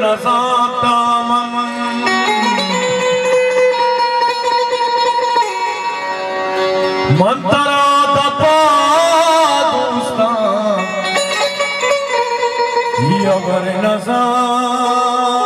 नजाता मन मंतरा दोस्ता यवर नजाता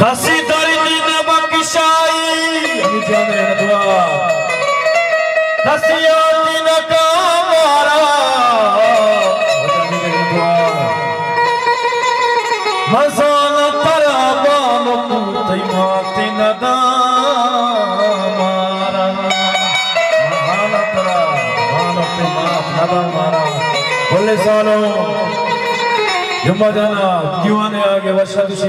دسی داری دین بکشائی امی جان رہنا دعا دسی آدین کا مارا مزان ترابا مکوتی ماتی ندان بلے سالوں جمعہ جانا دیوانے آگے؟ وشہ دوشے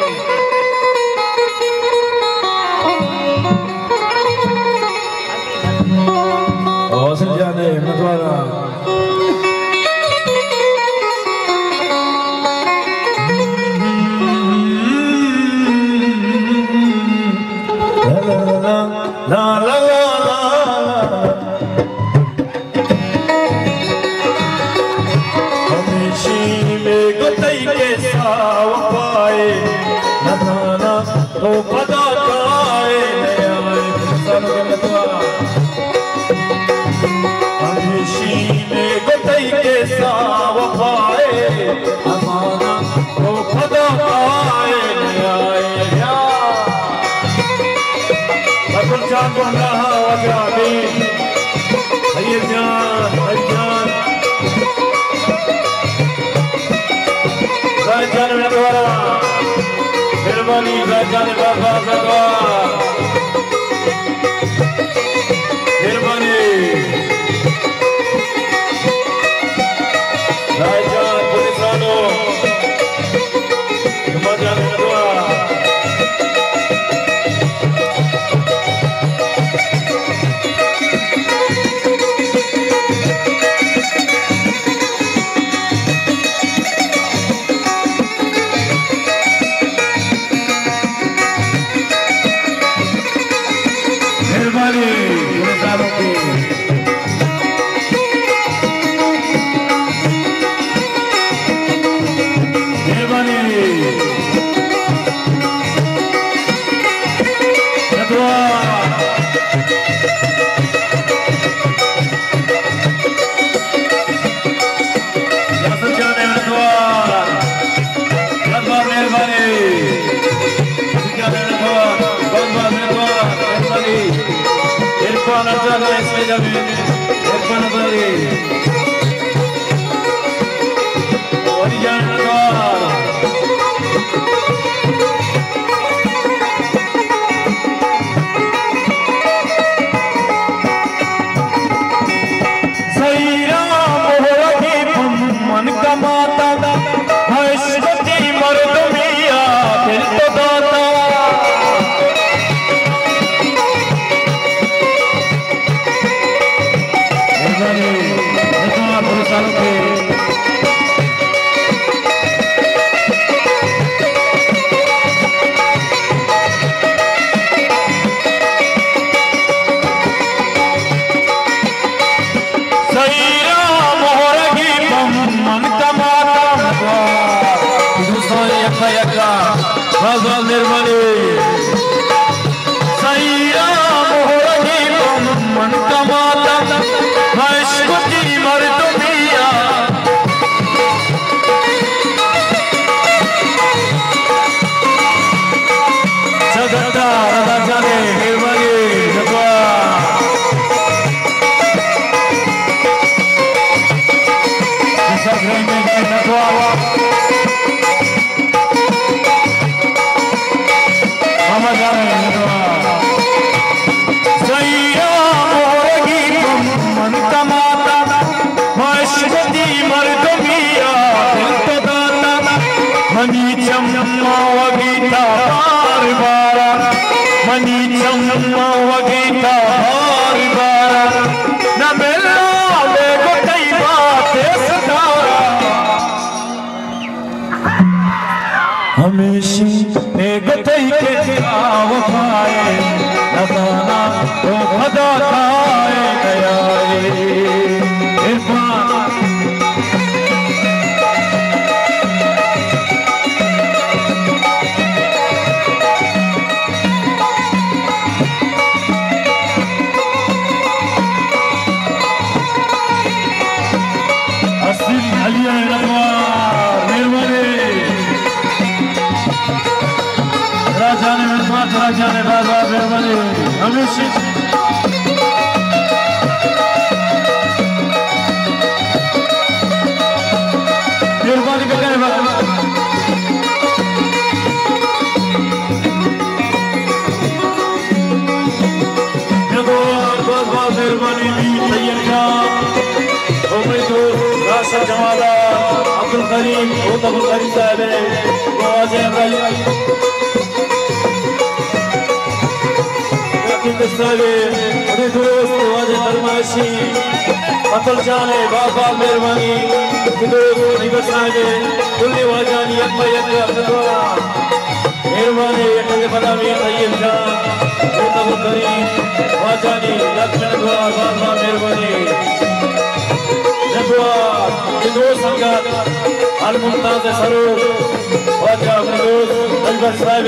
Can. Zaten ne duvara? Firmani আসবে যাবে একবার मनी चम्मा वगीता मेहरबानी हमेशा मेहरबानी भी साले उन्हें दोस्त आज फरमाइशी अतल जाने बाप मेहरबानी। दोस्त निगत साहब कुल्ली वाजानी अब्बा यक्का अब्दुल्ला मेहरबानी यक्का पता में तैयब जान बहुत अब्दुल करीम वाजानी लक्ष्मण बाप बाप मेहरबानी। जगवार हिंदू संगत अल मुमताज सरूर वाजा दोस्त अकबर साहब